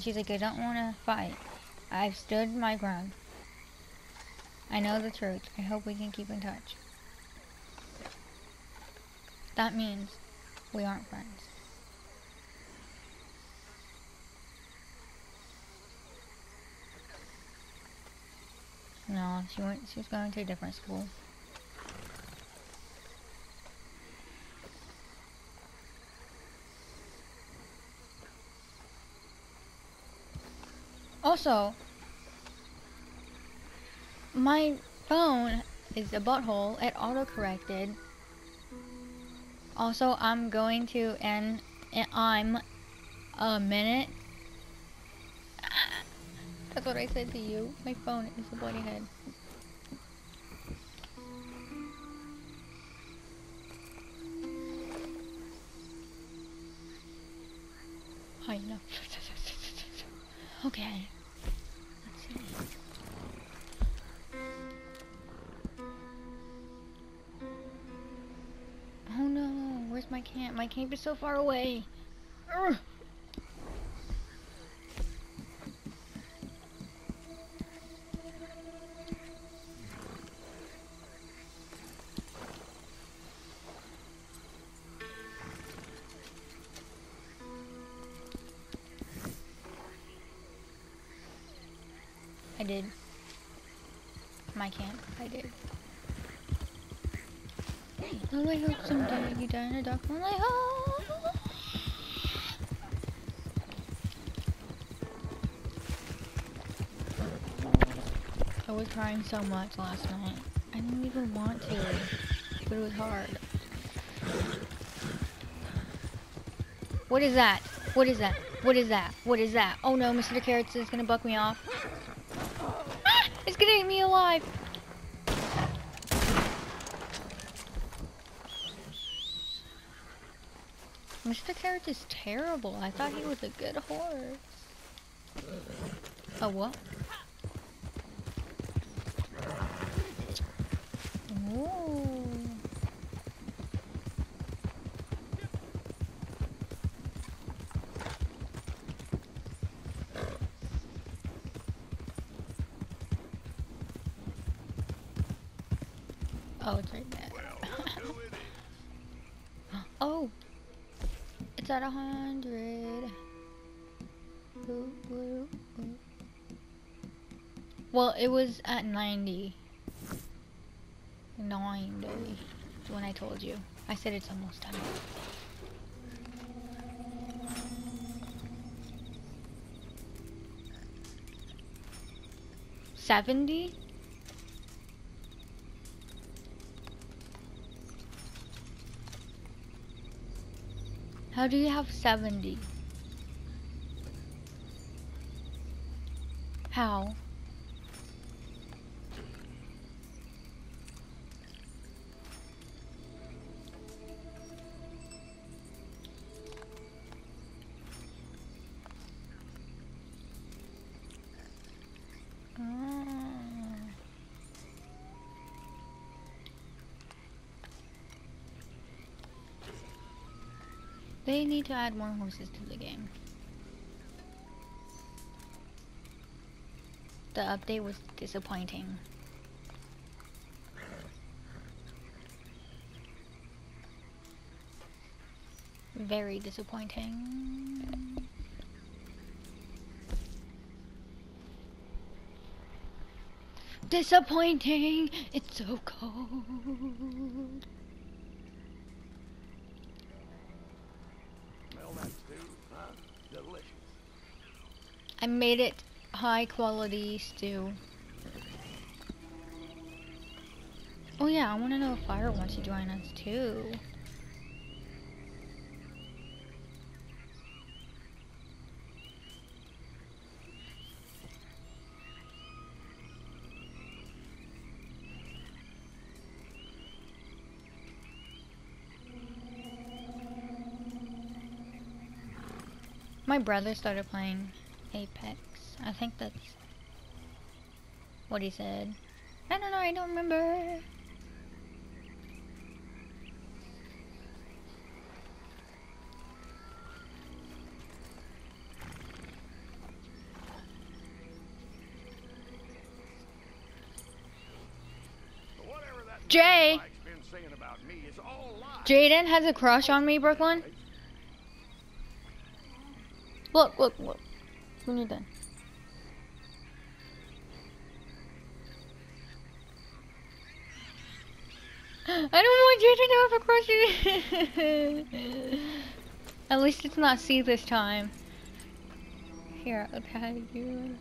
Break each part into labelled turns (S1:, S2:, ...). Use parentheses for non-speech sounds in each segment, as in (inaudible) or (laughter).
S1: She's like, I don't want to fight. I've stood my ground. I know the truth. I hope we can keep in touch. That means we aren't friends. No, she went. She was going to a different school. Also, my phone is a butthole. It auto-corrected. Also, I'm going to end. I'm a minute. That's what I said to you. My phone is a bloody head. High enough. (laughs) okay. Where's my camp? My camp is so far away. Urgh. I did. My camp, I did. Oh, I hope I was crying so much last night. I didn't even want to, but it was hard. What is that? What is that? What is that? What is that? Oh no, Mr. Carrots is gonna buck me off. Ah! It's gonna eat me alive! Mr. Carrot is terrible. I thought he was a good horse. A what? Ooh. It was at 90. 90 when I told you. I said it's almost done. Seventy? How do you have 70? How? Need to add more horses to the game. The update was disappointing. Very disappointing. Disappointing! It's so cold.
S2: Smell that stew, huh? Delicious.
S1: I made it high quality stew. Oh yeah, I want to know if Fire wants to join us too. My brother started playing Apex. I think that's what he said. I don't know, I don't remember. Jay! Jaden has a crush on me, Brooklyn. Look, look, look. When you're done. I don't want you to have a crush on At least it's not C this time. Here, I'll tag you.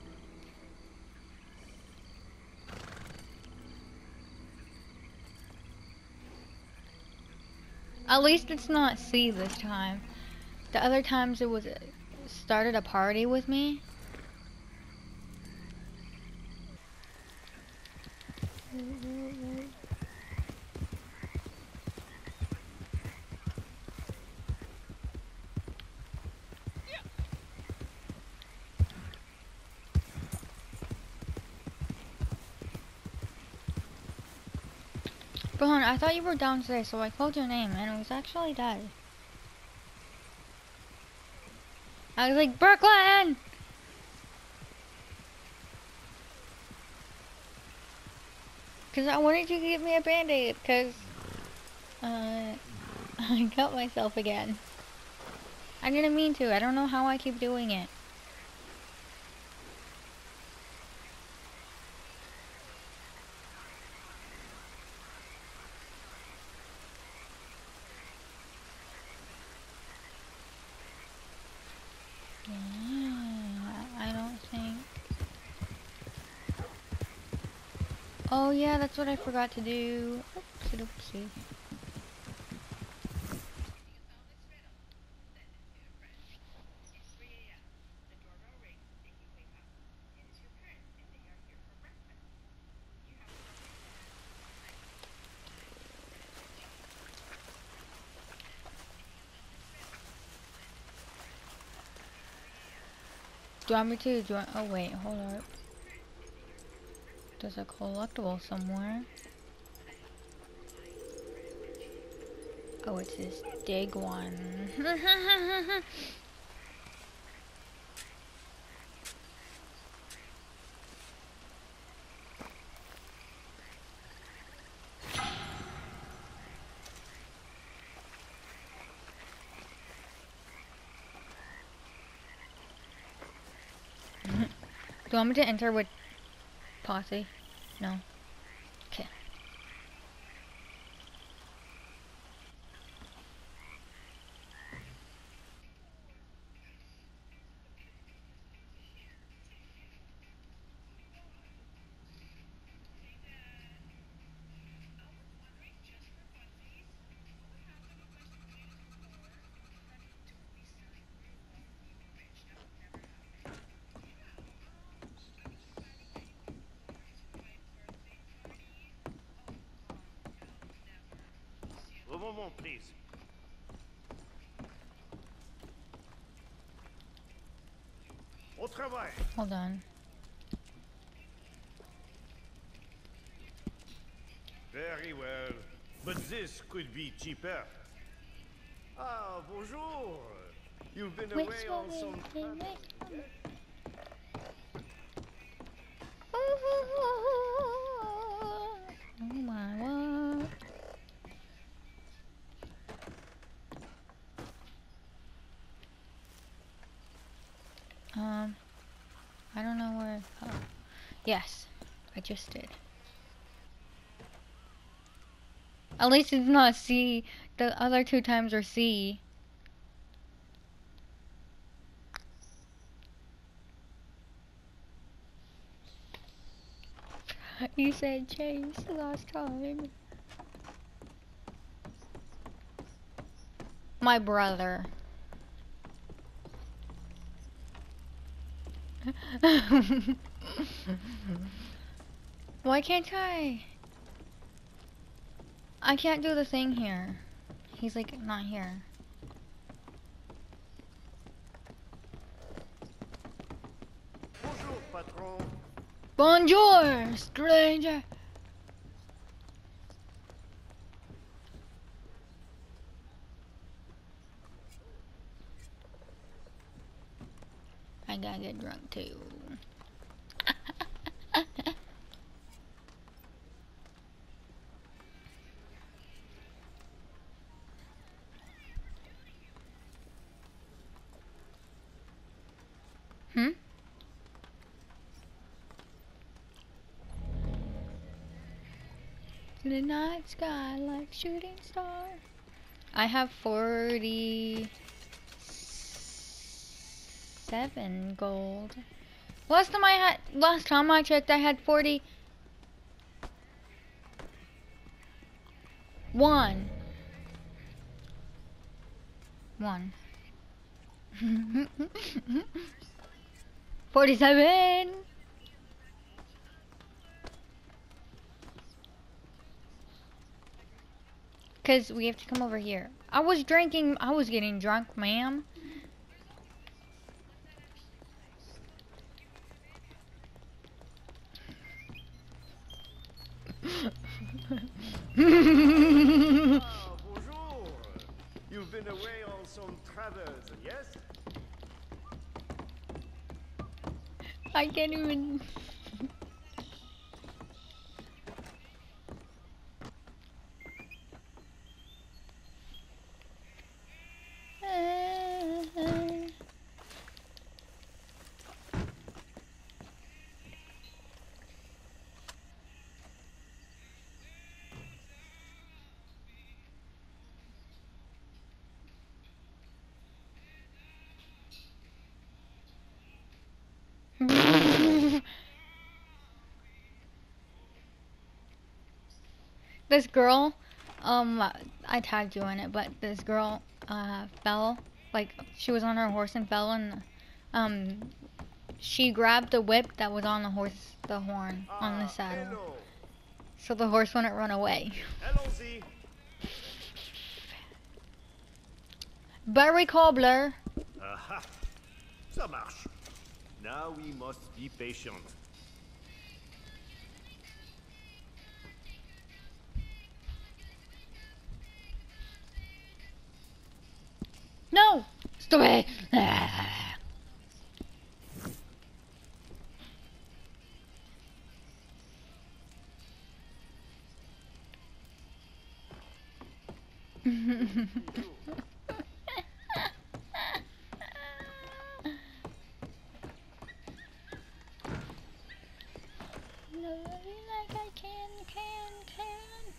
S1: At least it's not C this time. The other times it was started a party with me. Brohan, I thought you were downstairs, so I called your name, and it was actually dead. I was like, Brooklyn! Because I wanted you to give me a band-aid, because uh, (laughs) I cut myself again. I didn't mean to. I don't know how I keep doing it. Yeah, I don't think. Oh yeah, that's what I forgot to do. Oopsie doopsie. Do you want me to join? Oh wait, hold up. There's a collectible somewhere. Oh, it's this dig one. (laughs) Do you want me to enter with posse? No. Okay.
S2: Un moment, please. Au travail.
S1: Hold on.
S2: Very well. But this could be cheaper. Ah, bonjour. You've been
S1: Wait,
S2: away
S1: so
S2: on
S1: wait,
S2: some
S1: wait,
S2: family
S1: wait.
S2: visit?
S1: Oh my word. Um, I don't know where. Oh, yes, I just did. At least it's not C. The other two times are C. You said Chase last time. My brother. (laughs) (laughs) Why can't I? I can't do the thing here. He's like not here.
S2: Bonjour, patron.
S1: Bonjour, stranger. I gotta get drunk too. The night sky like shooting star. I have 47 gold. Last time I had, last time I checked, I had 40. One. (laughs) One. 47! Because we have to come over here. I was drinking, I was getting drunk, ma'am.
S2: Ah, bonjour. You've been away on some travels, (laughs) yes?
S1: I can't even. This girl, um, I tagged you in it, but this girl, uh, fell. Like, she was on her horse and fell, and, um, she grabbed the whip that was on the horse, the horn, on the
S2: Ah,
S1: saddle.
S2: hello.
S1: So the horse wouldn't run away.
S2: Allons-y.
S1: Barry Cobbler.
S2: Aha. Ça marche. Now we must be patient.
S1: No! Stop it! Nobody like I can, can, can.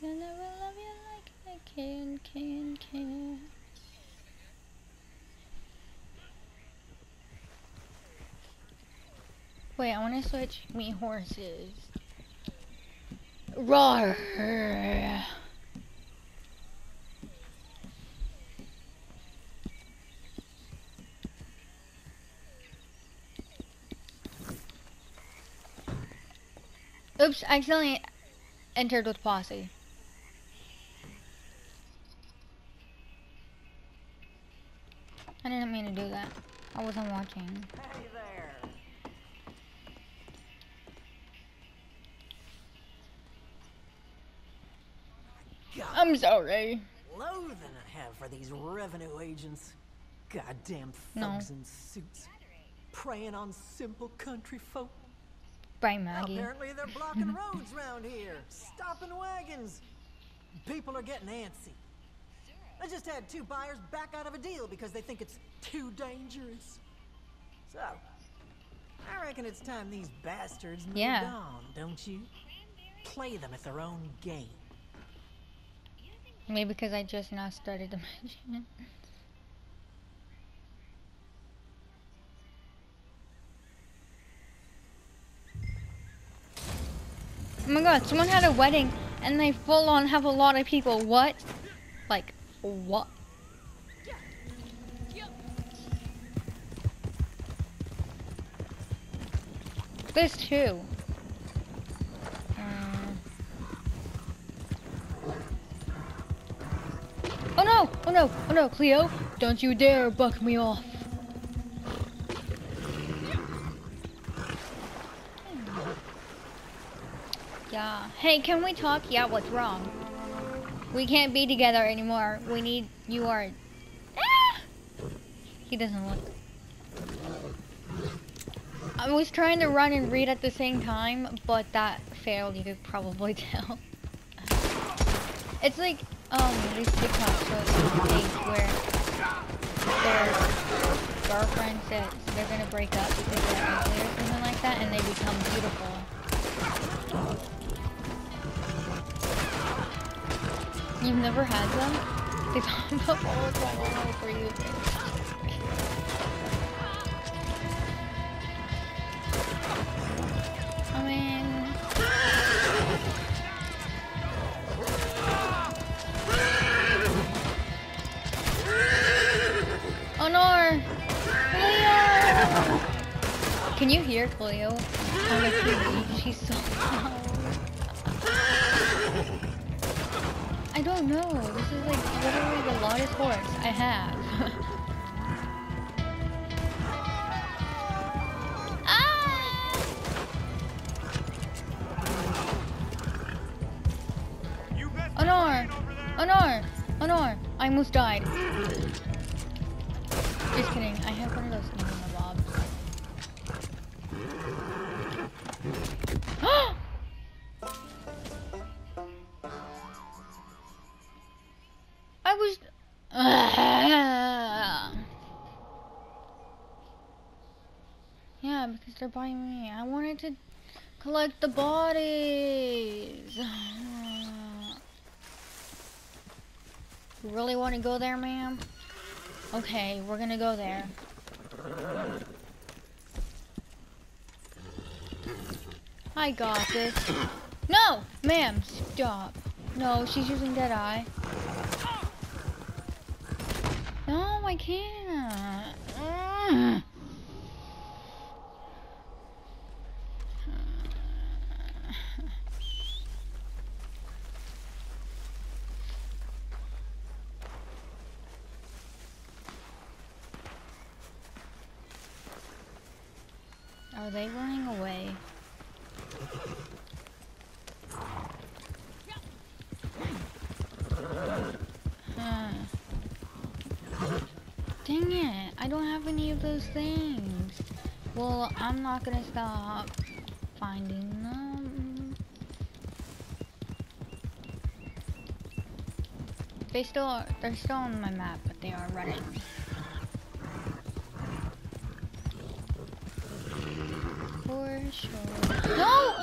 S1: And I will love you like I can, can, can. Wait, I want to switch me horses. Roar! Oops, I accidentally entered with posse. I didn't mean to do that. I wasn't watching.
S3: Hey there. God,
S1: I'm sorry.
S3: Oh, loathing I have for these revenue agents. Goddamn
S1: No.
S3: thugs in suits. Preying on simple country folk.
S1: Bye, Maggie.
S3: Apparently they're blocking (laughs) roads round here, stopping wagons. People are getting antsy. I just had two buyers back out of a deal because they think it's too dangerous. So, I reckon it's time these bastards moved
S1: Yeah.
S3: on, don't you? Play them at their own game.
S1: Maybe because I just now started (laughs) mention it. Oh my god, someone had a wedding and they full on have a lot of people. What? Like, what? This too. Oh no! Oh no! Oh no, Cleo! Don't you dare buck me off! Yeah. Hey, can we talk? Yeah, what's wrong? We can't be together anymore. We need. You are. Ah! He doesn't look. I was trying to run and read at the same time, but that failed. You could probably (laughs) tell. It's like um these TikToks shows page where they're girlfriend said they're gonna break up because they're ugly or something like that, and they become beautiful. You've never had them? They pop up all the time all over you. Can you hear Cleo on the TV? She's so loud. I don't know. This is like literally the loudest horse I have. (laughs) ah!
S2: You best
S1: Honor!
S2: be over there.
S1: Honor! Honor! I almost died. Collect the bodies. You really want to go there, ma'am? Okay, we're gonna go there. I got this. No! Ma'am, stop. No, she's using dead eye. No, I can't. Are they running away? Huh. Dang it, I don't have any of those things. Well, I'm not gonna stop finding them. They still are, they're still on my map, but they are running. For sure. No!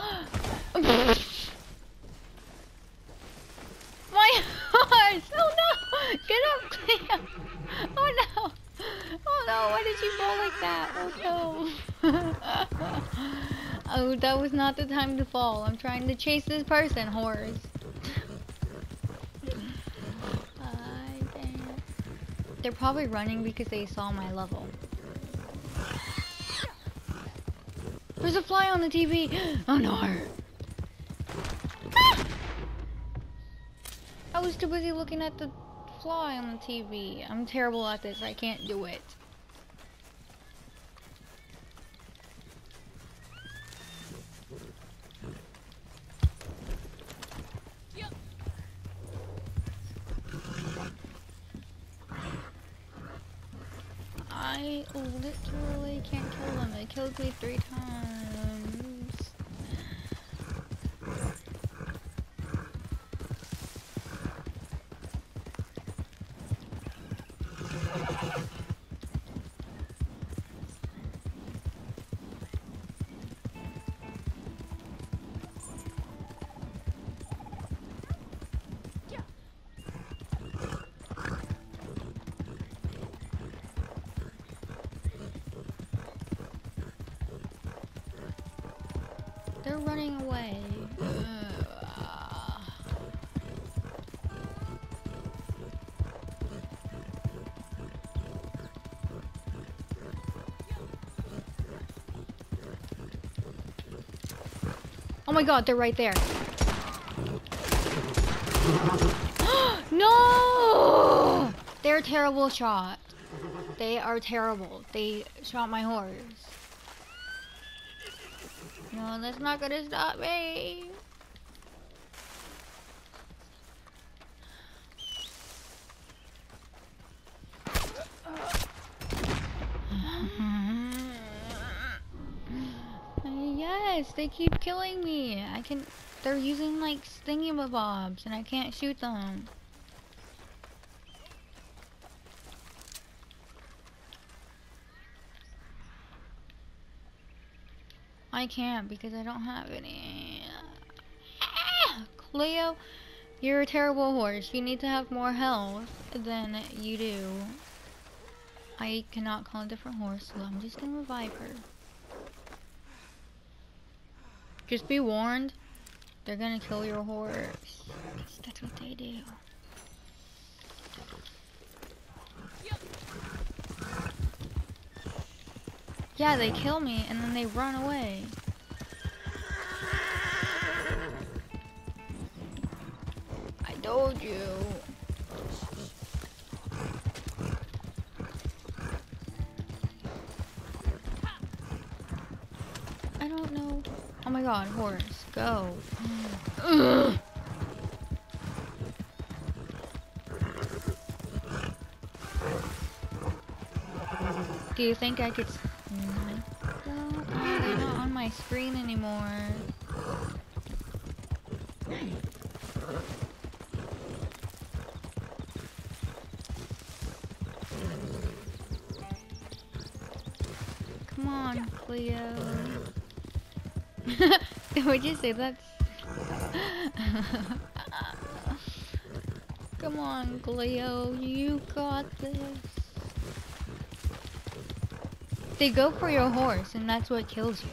S1: My horse! Oh no! Get up, Cleo! Oh no! Oh no, why did you fall like that? Oh no! oh, that was not the time to fall. I'm trying to chase this person. Ay. They're probably running because they saw my level. There's a fly on the TV. (gasps) Oh no. (gasps) I was too busy looking at the fly on the TV. I'm terrible at this. I can't do it. I literally can't kill them. It killed me three times. God, they're right there. (gasps) no! They're terrible shot. They are terrible. They shot my horse. No, that's not gonna stop me. They keep killing me. I can... They're using, like, thingamabobs, and I can't shoot them. I can't because I don't have any. Ah, Cleo, you're a terrible horse. You need to have more health than you do. I cannot call a different horse, so I'm just gonna revive her. Just be warned, they're gonna kill your horse. That's what they do. Yeah, they kill me and then they run away. I told you. My god, horse, go. Do you think I could? No, they're not on my screen anymore. (laughs) Would you say that? (laughs) Come on, Cleo. You got this. They go for your horse, and that's what kills you.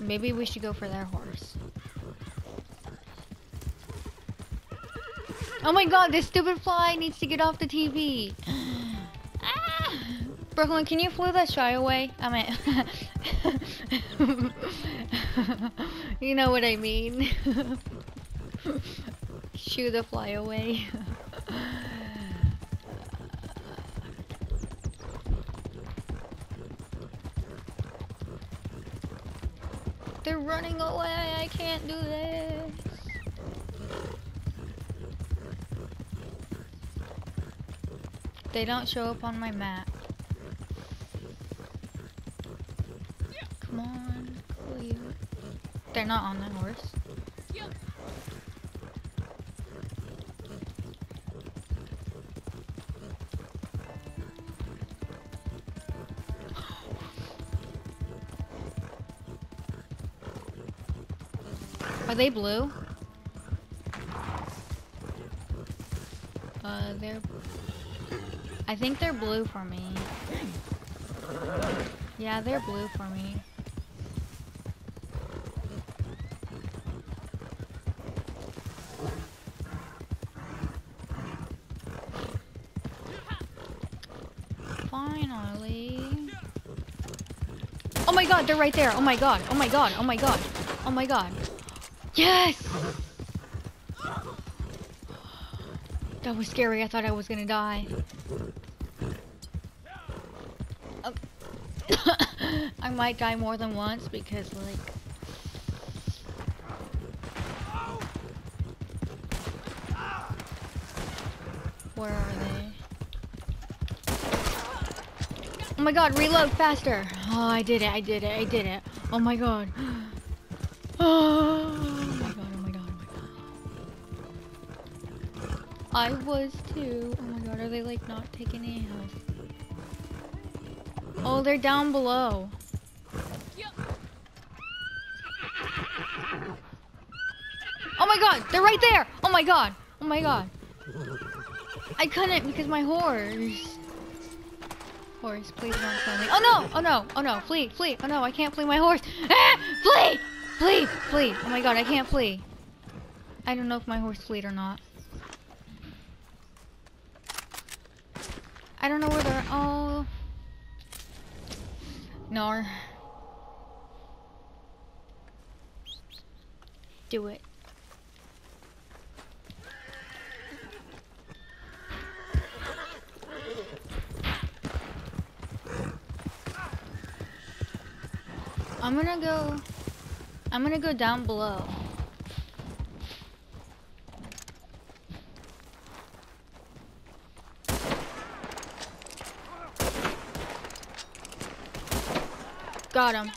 S1: Maybe we should go for their horse. Oh my god, this stupid fly needs to get off the TV. (gasps) Ah! Brooklyn, can you flew that shy away? I mean, (laughs) (laughs) you know what I mean. (laughs) Shoo the fly away. (laughs) They're running away. I can't do this. They don't show up on my map. Come on, Cleo. They're not on the horse. Are they blue? Uh, they're. I think they're blue for me. Yeah, they're blue for me. Finally. Oh my they're right there. Oh my god. Oh my god. Oh my god. Oh my god. Yes! That was scary. I thought I was gonna die. (coughs) I might die more than once because, like. Where are they? Oh my god, reload faster! Oh, I did it, I did it, I did it. Oh my god. (gasps) Oh my god, oh my god, oh my god. I was too. Oh my god, are they like not taking any health? Oh, they're down below. Oh my god, they're right there! Oh my god, oh my god. I couldn't because my horse. Horse, please don't kill me. Oh no! Oh no! Oh no! Flee! Flee! Oh no! I can't flee my horse! (laughs) Ah! Flee! Flee! Flee! Oh my god! I can't flee. I don't know if my horse fleed or not. I don't know where they're. Oh. Nar. Do it. I'm gonna go. I'm gonna go down below. Got him.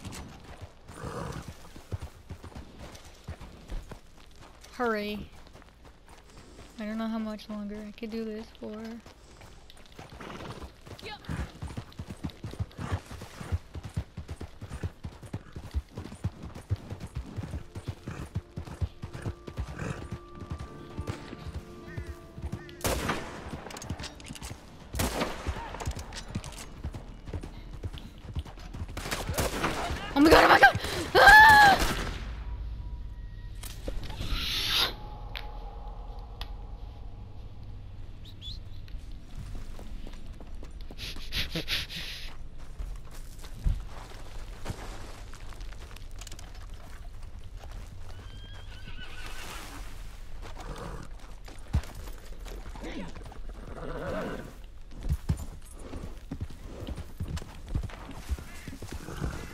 S1: Hurry. I don't know how much longer I could do this for. Oh my god, oh my god! Ah!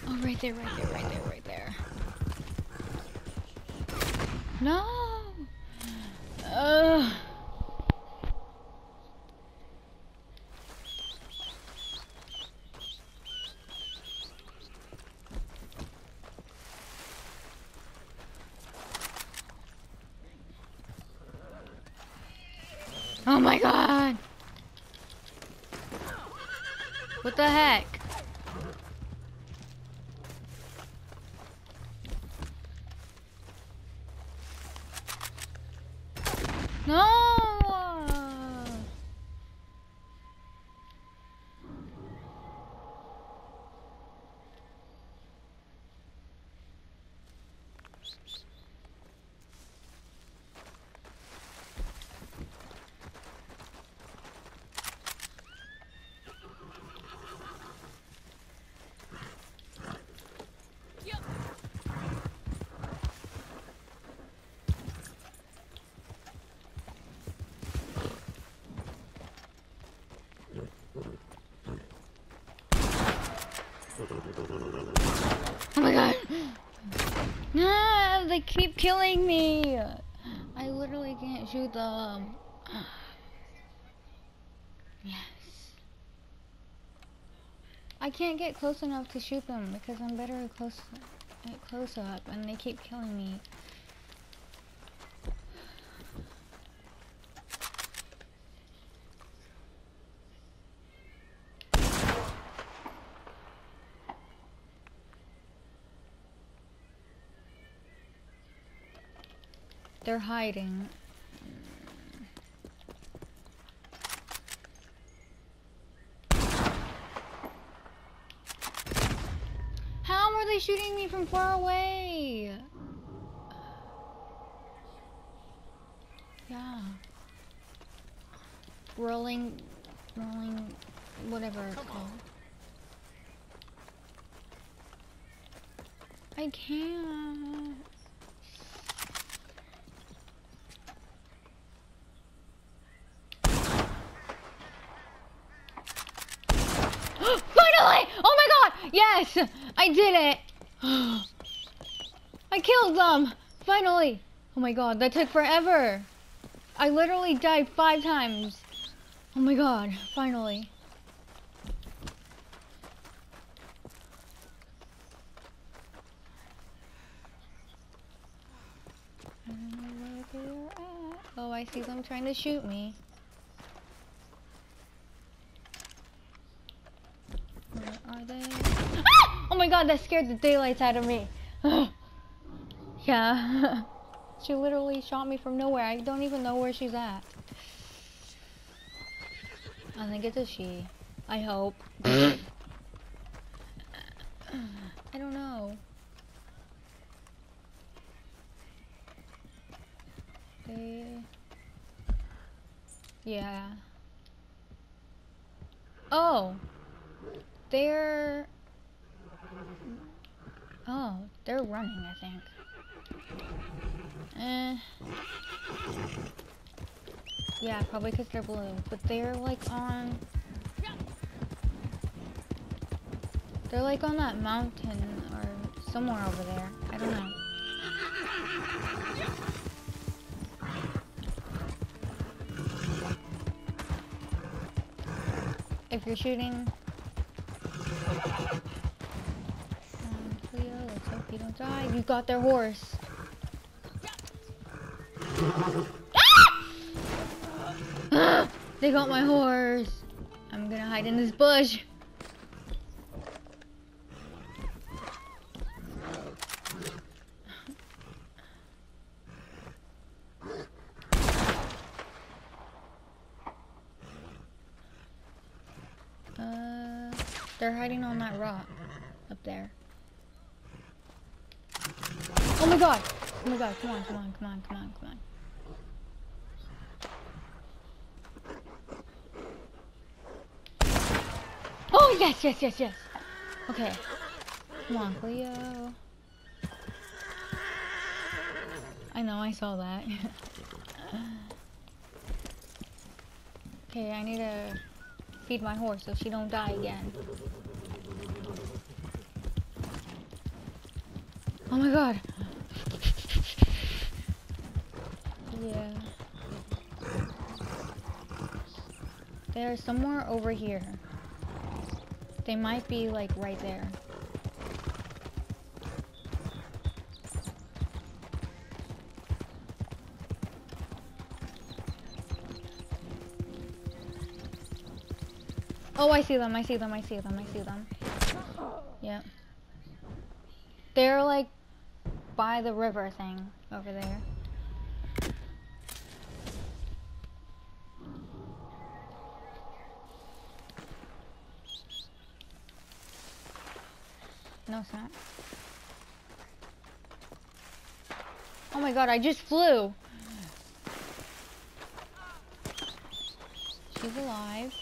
S1: Oh, right there, right there, right there, right there. No! Ugh. Oh my god! What the heck? No! Oh my god! No, they keep killing me! I literally can't shoot them. Um, yes. I can't get close enough to shoot them because I'm better at close at close up and they keep killing me. They're hiding. How are they shooting me from far away? Yeah. Rolling, rolling, whatever it's called. I can't. Finally! Oh my god! (laughs) I did it! (gasps) I killed them! Finally! Oh my god, that took forever! I literally died five times. Oh my god, finally. I don't know where they're at. Oh, I see them trying to shoot me. Where are they? Ah! Oh my god, that scared the daylights out of me. (sighs) yeah. (laughs) she literally shot me from nowhere. I don't even know where she's at. I think it's a she. I hope. I don't know. They... Yeah. Oh. They're... Oh, they're running, I think. Eh. Yeah, probably because they're blue. But they're like on... They're like on that mountain or somewhere over there. I don't know. If you're shooting... You got their horse. Ah! they got my horse. I'm gonna hide in this bush. Uh, they're hiding on that rock up there. Oh my god! My come on, come on, come on, come on, come on. Oh yes, yes, yes, yes. Okay. Come on, Cleo. I know, I saw that. (laughs) okay, I need to feed my horse so she don't die again. Oh my god. Yeah. They're somewhere over here. They might be like right there. Oh, I see them, I see them, I see them, I see them. Yep. They're like by the river thing over there. No, it's not. Oh my god, I just flew! She's alive.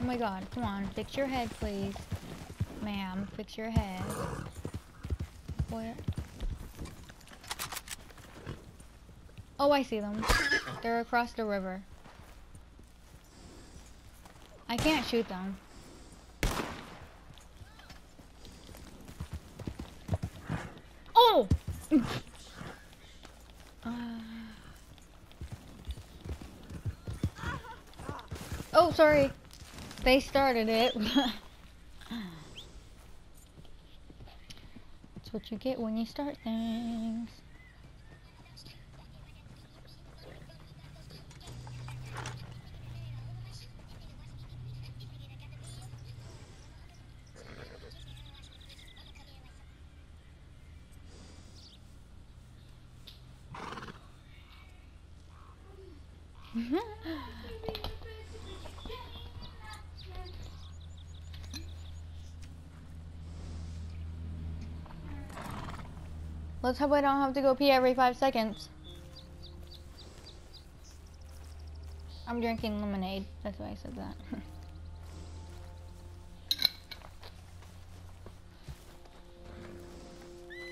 S1: Oh my god, come on, fix your head, please. Ma'am, fix your head. Where? Oh, I see them. They're across the river. I can't shoot them. Oh! uh... Oh, sorry. They started it. (laughs) That's what you get when you start things. Let's hope I don't have to go pee every five seconds. I'm drinking lemonade. That's why I said that.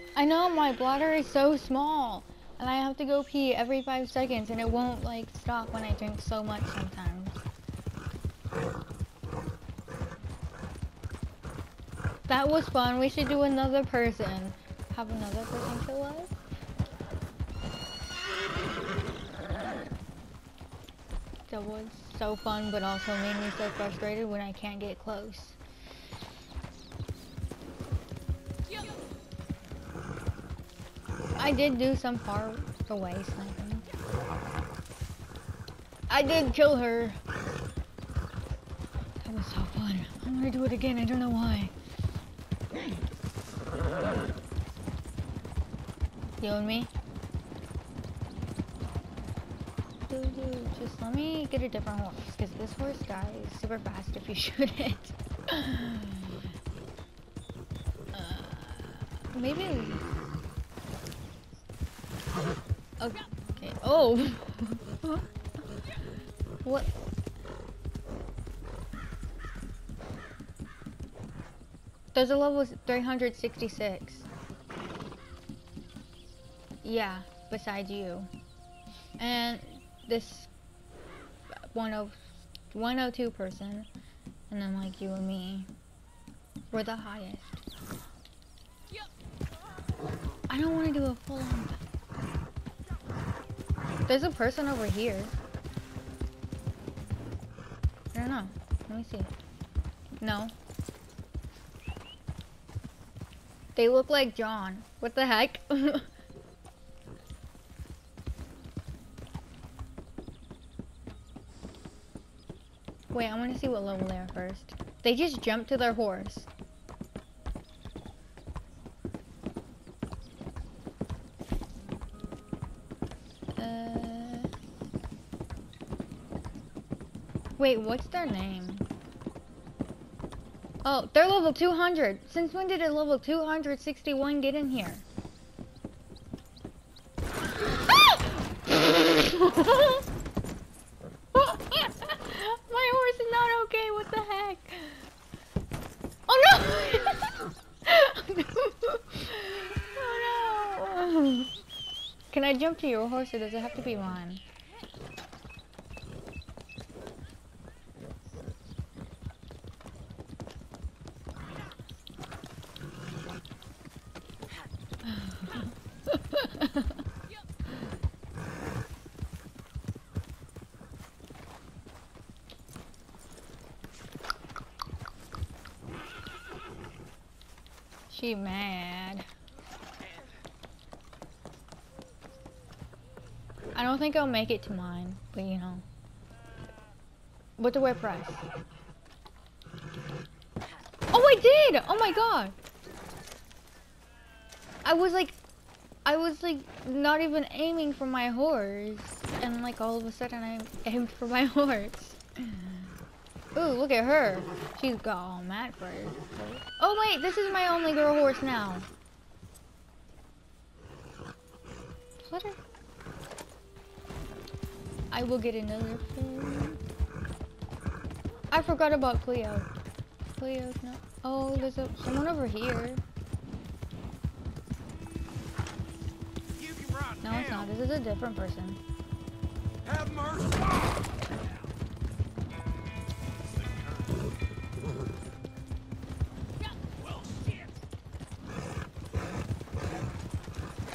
S1: (laughs) I know my bladder is so small and I have to go pee every five seconds and it won't like stop when I drink so much sometimes. That was fun. We should do another person have another person kill us? That was so fun, but also made me so frustrated when I can't get close. I did do some far away sniping. I did kill her. That was so fun. I'm gonna do it again, I don't know why. You and me? Dude, just let me get a different horse, because this horse dies super fast if you (laughs) shoot it. uh, maybe... Okay. Oh! (laughs) what? There's a level 366. Yeah, besides you. And this 102 person, and then like you and me, we're the highest. I don't want to do a full on. There's a person over here. I don't know. Let me see. No. They look like John. What the heck? (laughs) Wait, I want to see what level they are first. They just jumped to their horse. Uh, Wait, what's their name? Oh, they're level 200. Since when did a level 261 get in here? My horse is not okay. What the heck? Oh no! oh no! Can I jump to your horse or does it have to be mine? (laughs) she mad. I don't make it to mine, but you know. What's the web price? Oh, I did! Oh my god! I was like, I was like not even aiming for my horse, and like all of a sudden I aimed for my (laughs) horse. Ooh, look at her. She's got all mad for her. Oh wait, this is my only girl horse now. Let her. I will get another thing. I forgot about Cleo. Cleo's not. Oh, there's a someone over here.
S2: You can run
S1: No, it's not. This is a different person.
S2: Have mercy.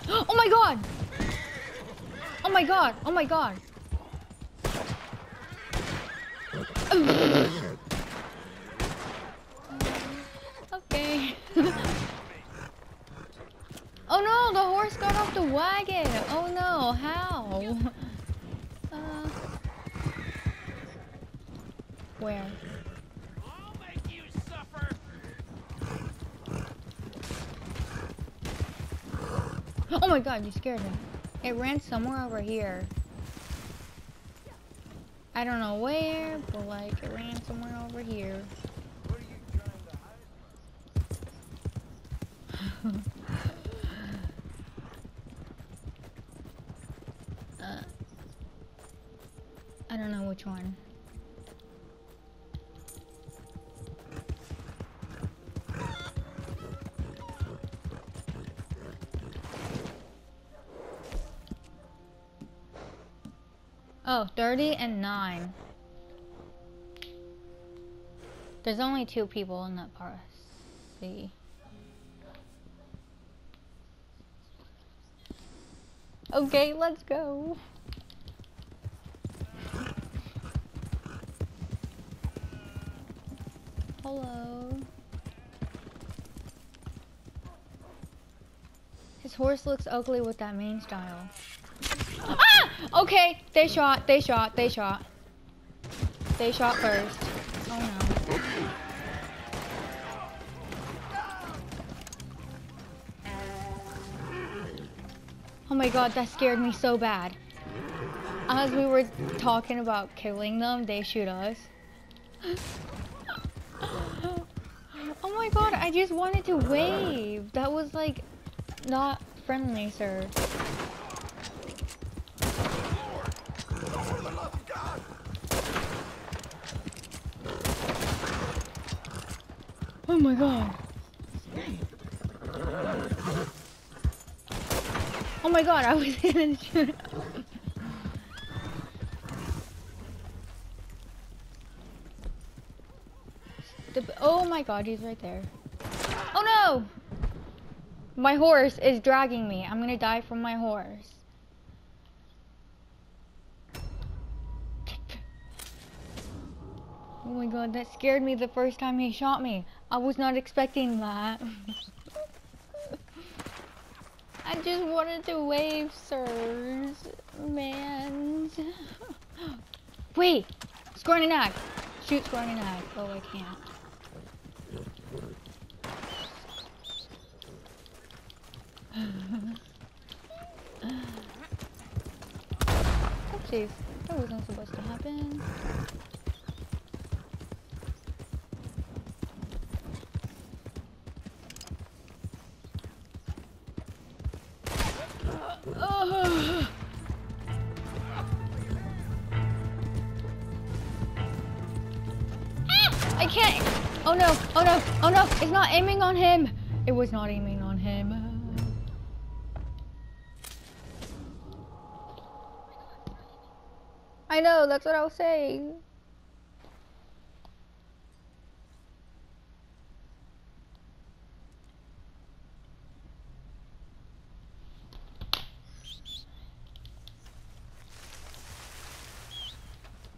S1: Oh my god! Oh my god! Oh my god! (laughs) okay. (laughs) oh no! The horse got off the wagon! Oh no! How? (laughs) Uh, where? Oh my god, you scared me. It ran somewhere over here. I don't know where, but like it ran somewhere over here. 30 and 9. There's only two people in that part. See. Okay, let's go. Hello. His horse looks ugly with that mane style. Ah! Okay, they shot, they shot, they shot. They shot first. Oh no. Oh my god, that scared me so bad. As we were talking about killing them, they shoot us. (gasps) Oh my god, I just wanted to wave. That was like not friendly, sir. Oh my god. Oh my god, I was (laughs) in shoot. Oh my god, he's right there. Oh no! My horse is dragging me. I'm gonna die from my horse. Oh my god, that scared me the first time he shot me. I was not expecting that. (laughs) I just wanted to wave, sirs. Man. (gasps) Wait! Scoring an ag. Shoot scoring an ag. Oh, I can't. Oopsies. That wasn't supposed to happen. Ah! I can't! Oh no, oh no, oh no! It's not aiming on him! It was not aiming on him. I know, that's what I was saying.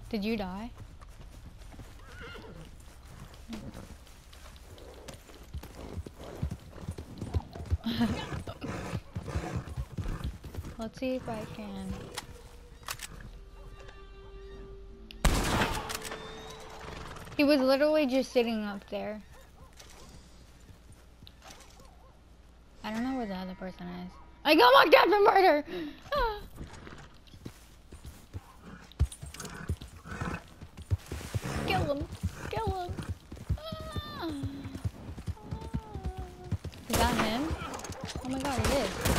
S1: Did you die? (laughs) Let's see if I can. He was literally just sitting up there. I don't know where the other person is. I got locked up for murder! Kill him! Kill him! Ah. Is that him? Oh my god, it is.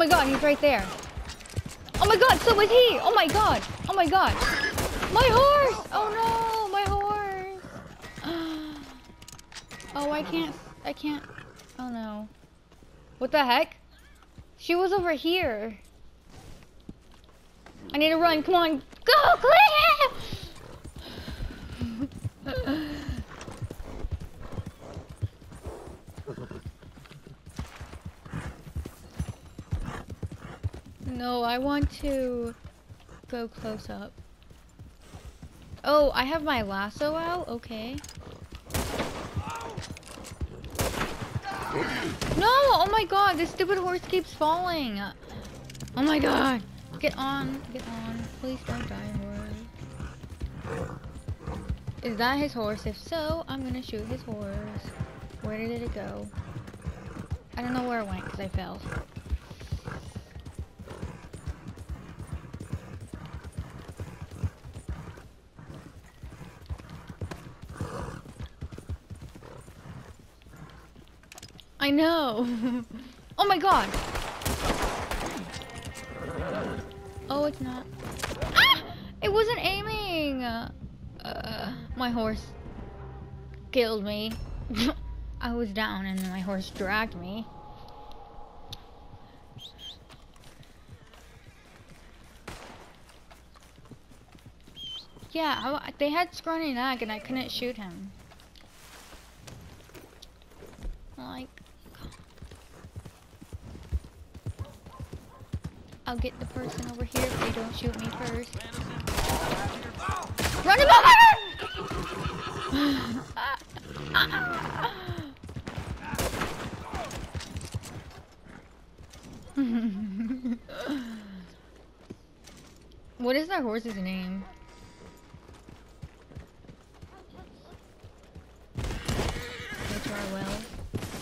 S1: My god, he's right there. Oh my god, so is he! Oh my god! Oh my god! My horse! Oh no, my horse! (gasps) Oh, I can't, I can't, oh no. What the heck? She was over here. I need to run, come on. Go, Claire! No, I want to go close up. Oh, I have my lasso out? Okay. No! Oh my god, this stupid horse keeps falling. Oh my god. Get on, get on. Please don't die, horse. Is that his horse? If so, I'm gonna shoot his horse. Where did it go? I don't know where it went because I fell. I know. oh my god. Oh, it's not. Ah! It wasn't aiming. Uh, my horse killed me. (laughs) I was down and my horse dragged me. Yeah, I, they had scrawny neck and I couldn't shoot him. Like, I'll get the person over here if they don't shoot me first. Run him over! (laughs) what is that horse's name?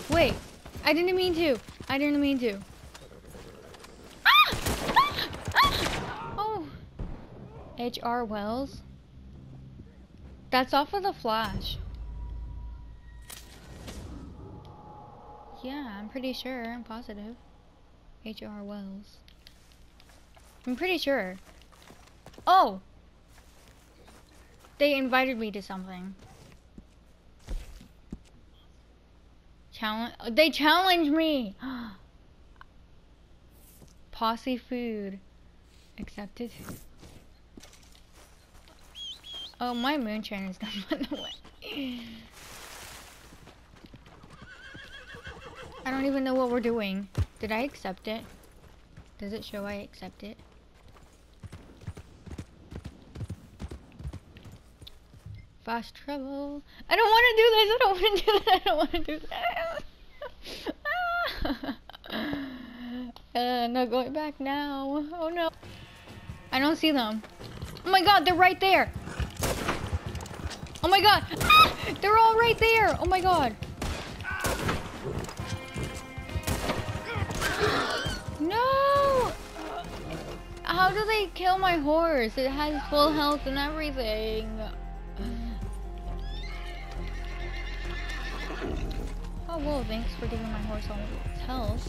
S1: Wait, I didn't mean to. I didn't mean to. Ah! Ah! Ah! Oh. H.R. Wells. That's off of the Flash. Yeah, I'm pretty sure. I'm positive. H.R. Wells. I'm pretty sure. Oh! They invited me to something. Challenge. They challenged me. (gasps) Posse Feud accepted. Oh, my moon moonshine is (laughs) done by the way. I don't even know what we're doing. Did I accept it? Does it show I accept it? Fast travel. I don't want to do this. I don't want to do that. I don't want to do that. (laughs) uh, no going back now. Oh no. I don't see them. Oh my god, they're right there. Oh my god! Ah! They're all right there! Oh my god! No! How do they kill my horse? It has full health and everything. Oh, whoa, thanks for giving my horse all its health.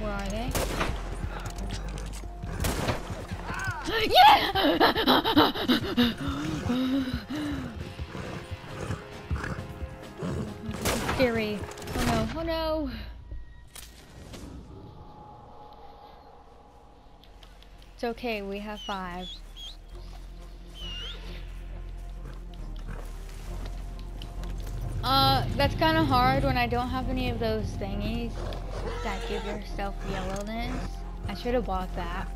S1: Where are they? Yeah! Scary. Oh no, oh no! It's okay, we have five. Uh, that's kind of hard when I don't have any of those thingies that give yourself yellowness. I should have bought that.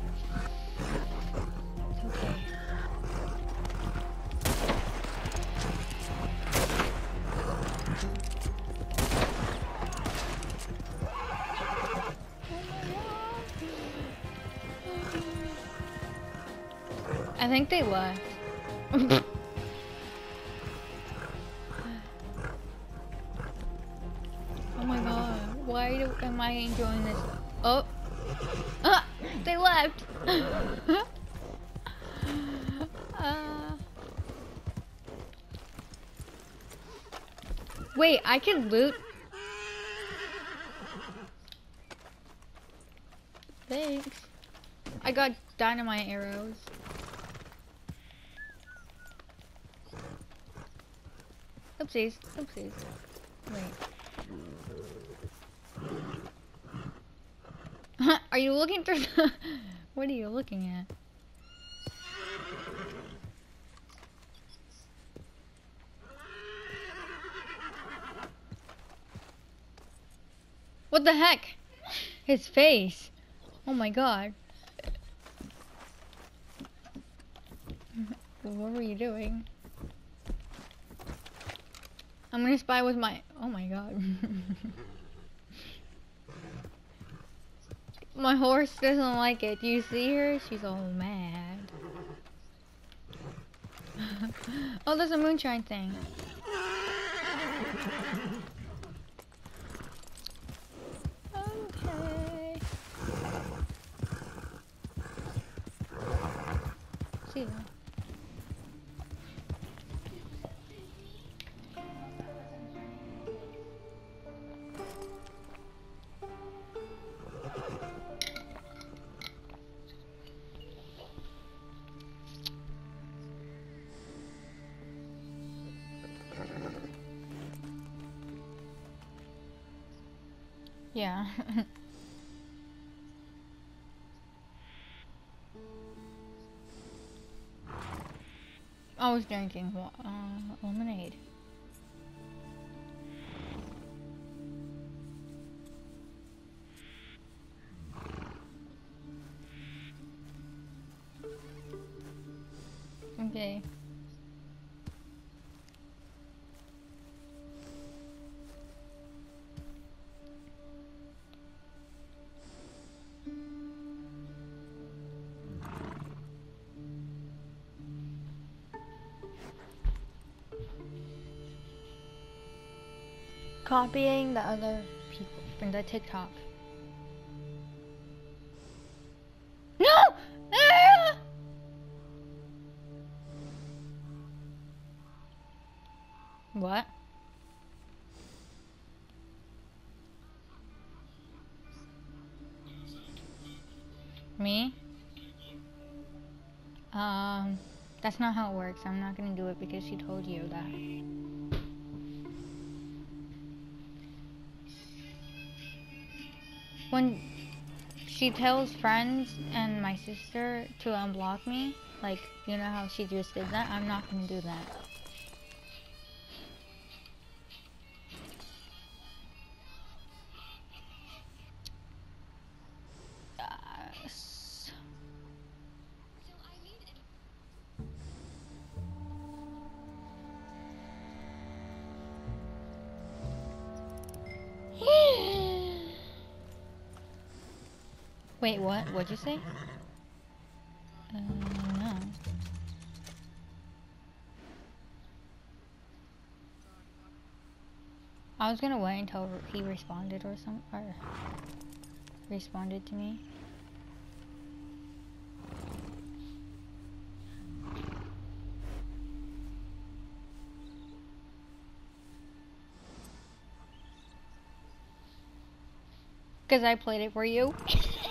S1: I think they left. (laughs) oh my god, why do, am I enjoying this? Oh. Uh, wait, I can loot. Thanks. I got dynamite arrows. Oopsies, oopsies. Wait. (laughs) are you looking through the... what are you looking at? What the heck? His face. Oh my god. What were you doing? I'm gonna spy with my. Oh my god. (laughs) my horse doesn't like it. You see her? She's all mad. (laughs) oh, there's a moonshine thing. Okay. See. Yeah. (laughs) I was drinking uh, lemonade. Copying the other people from the TikTok. No! Ah! What? Me? Um, that's not how it works. I'm not gonna do it because she told you that. She tells friends and my sister to unblock me, like, you know how she just did that? I'm not gonna do that. Wait, what? What'd you say? Uh, no. I was gonna wait until he responded or some or responded to me. Because I played it for you. (laughs)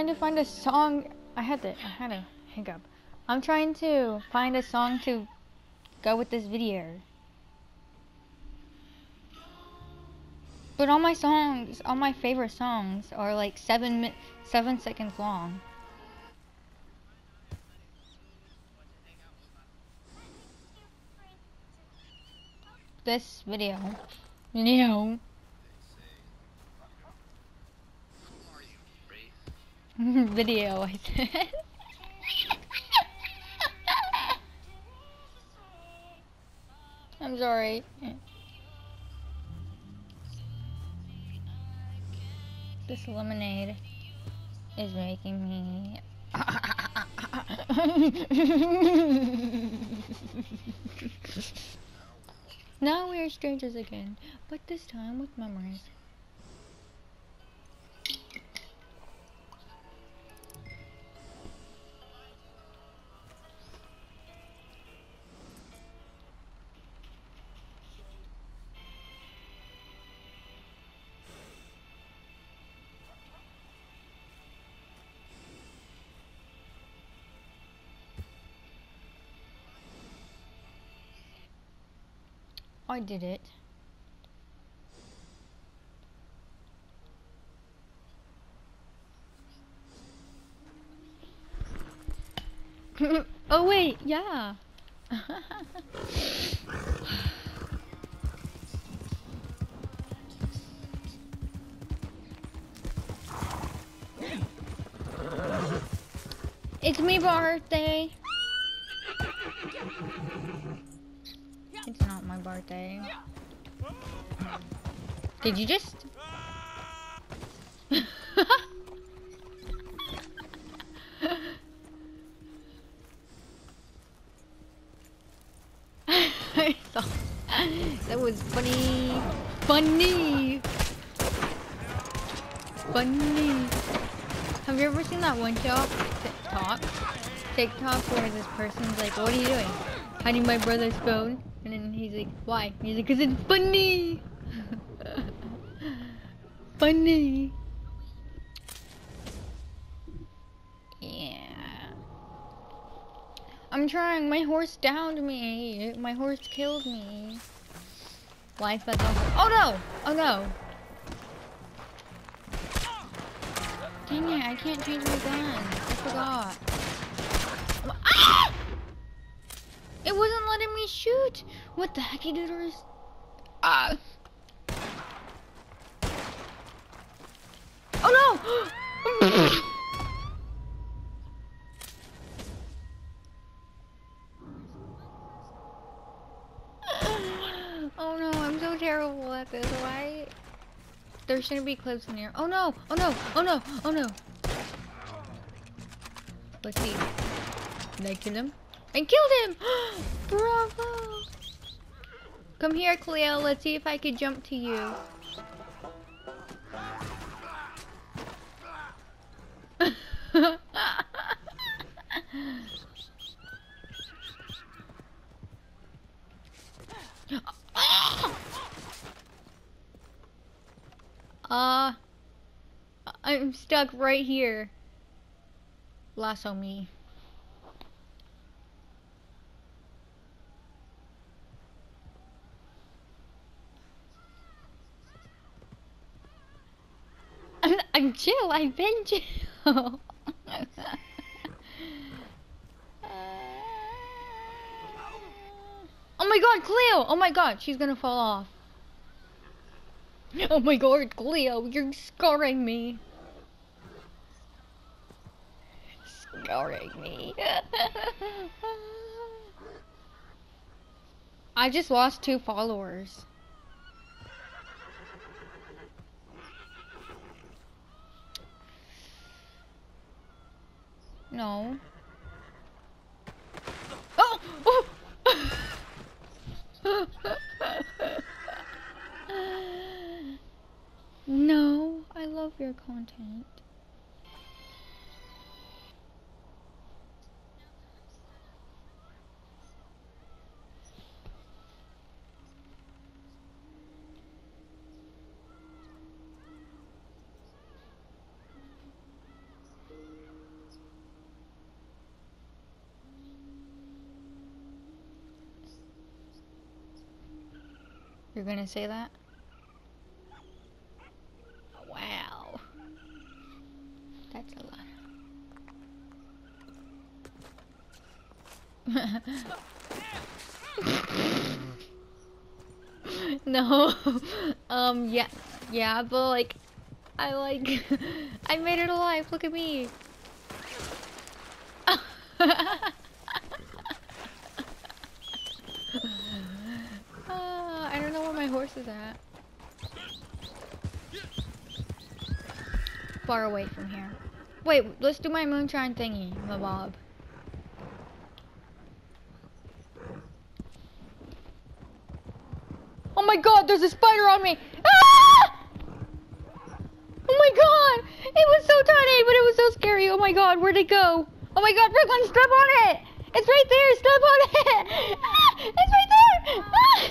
S1: trying to find a song. I had to. I had a hiccup. I'm trying to find a song to go with this video. But all my songs, all my favorite songs, are like seven seven seconds long. This video, video. (laughs) video, I said. (laughs) I'm sorry. This lemonade is making me. (laughs) now we are strangers again, but this time with memories. I did it. (laughs) oh wait, yeah. (laughs) it's me birthday. Birthday. Did you just? (laughs) That was funny. Funny. Funny. Have you ever seen that one TikTok? TikTok? TikTok where this person's like, "What are you doing?" Hiding my brother's phone, and then he's like, "Why?" He's like, "Cause it's funny." (laughs) funny. Yeah. I'm trying. My horse downed me. My horse killed me. Life at the. Oh no! Oh no! Dang it! I can't change my gun. I forgot. It wasn't letting me shoot. What the heck, doodles? Ah. Oh no! (gasps) oh no, I'm so terrible at this. Why? There shouldn't be clips in here. Oh no! Oh no! Oh no! Oh no! Let's see. Did I kill him? I killed him! (gasps) Bravo! Come here, Cleo. Let's see if I can jump to you. (laughs) Uh, I'm stuck right here. Lasso me. I'm, I'm chill. I've been chill. oh my god, Cleo! Oh my god, she's gonna fall off. Oh my god, Cleo, you're scarring me. Scarring me. (laughs) I just lost two followers. No. Oh! oh! (laughs) no, I love your content. Gonna say that? Wow. That's a lot. (laughs) no. um, yeah. Yeah, but like, I like, (laughs) I made it alive. Look at me. (laughs) Ah, I don't know where my horse is at. Far away from here. Wait, let's do my moonshine thingy, my bob. Oh my god, there's a spider on me! Ah! Oh my god! It was so tiny, but it was so scary. Oh my god, where'd it go? Oh my god, Brooklyn, step on it! It's right there, step on it! Ah, it's right there! Ah!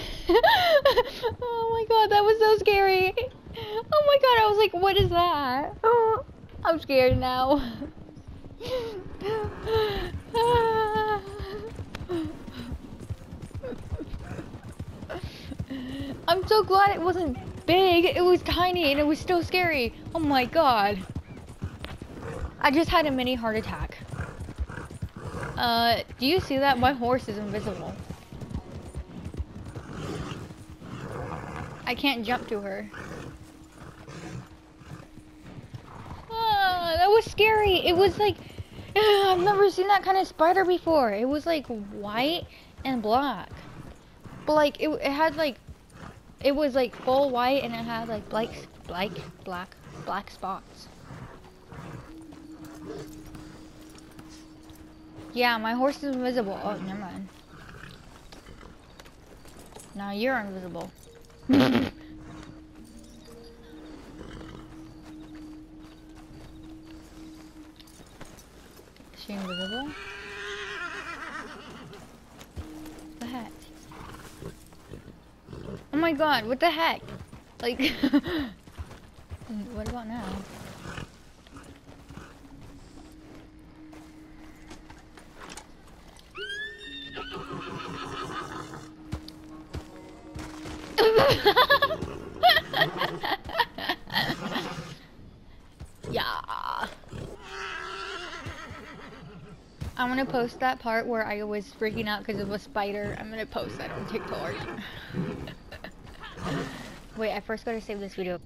S1: oh my god, that was so scary. Oh my god, I was like, what is that? Oh, I'm scared now. (laughs) I'm so glad it wasn't big. It was tiny and it was still scary. Oh my god. I just had a mini heart attack. Uh, do you see that? My horse is invisible. I can't jump to her. Ah, that was scary. It was like, (sighs) I've never seen that kind of spider before. It was like white and black. But like, it, it had like, it was like full white and it had like black, black, black, black spots. Yeah, my horse is invisible. Oh, never mind. Now you're invisible. (laughs) she invisible? The heck? Oh my god, what the heck? Like, (laughs) what about now? (laughs) yeah. I'm gonna post that part where I was freaking out because of a spider. I'm gonna post that on TikTok. (laughs) Wait, I first gotta save this video.